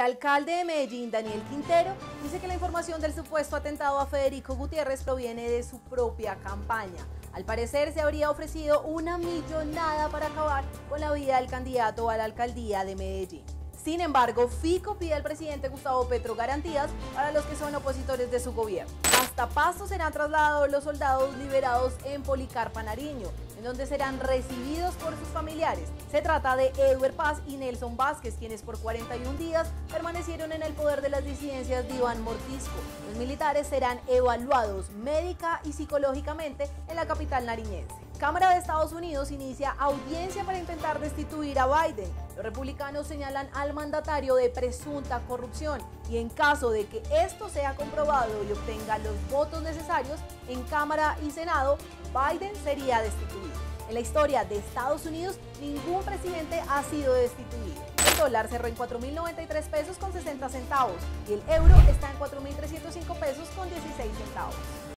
El alcalde de Medellín, Daniel Quintero, dice que la información del supuesto atentado a Federico Gutiérrez proviene de su propia campaña. Al parecer se habría ofrecido una millonada para acabar con la vida del candidato a la alcaldía de Medellín. Sin embargo, Fico pide al presidente Gustavo Petro garantías para los que son opositores de su gobierno. Hasta Pasto serán trasladados los soldados liberados en Policarpa Nariño, en donde serán recibidos por sus familiares. Se trata de Edward Paz y Nelson Vázquez, quienes por 41 días permanecieron en el poder de las disidencias de Iván Mortisco. Los militares serán evaluados médica y psicológicamente en la capital nariñense. Cámara de Estados Unidos inicia audiencia para intentar destituir a Biden. Los republicanos señalan al mandatario de presunta corrupción y en caso de que esto sea comprobado y obtenga los votos necesarios en Cámara y Senado, Biden sería destituido. En la historia de Estados Unidos, ningún presidente ha sido destituido. El dólar cerró en 4.093 pesos con 60 centavos y el euro está en 4.305